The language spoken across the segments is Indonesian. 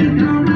you. know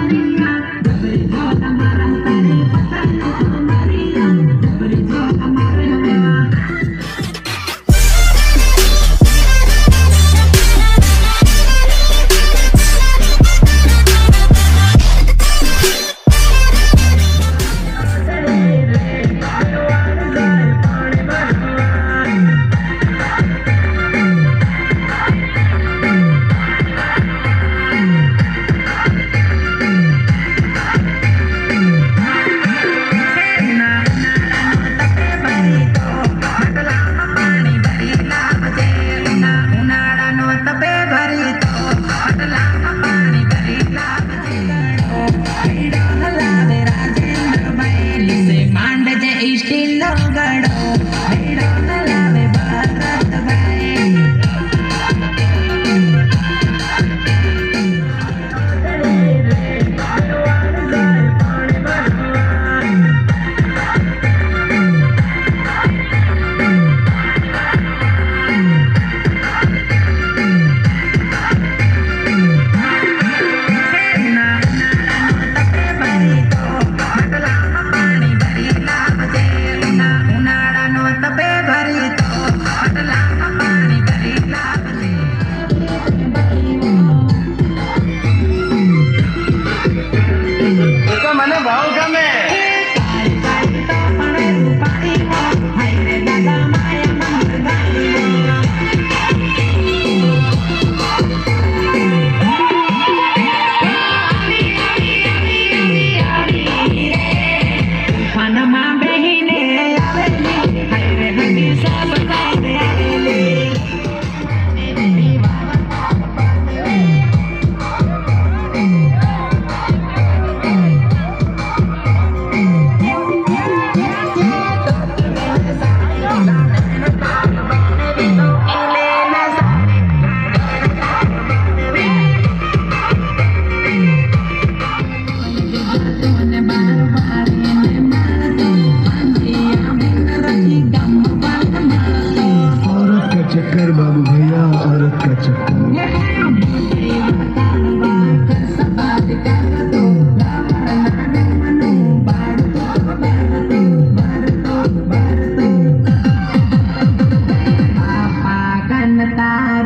mulut gajah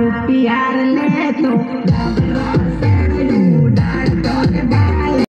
Rupiah leto, la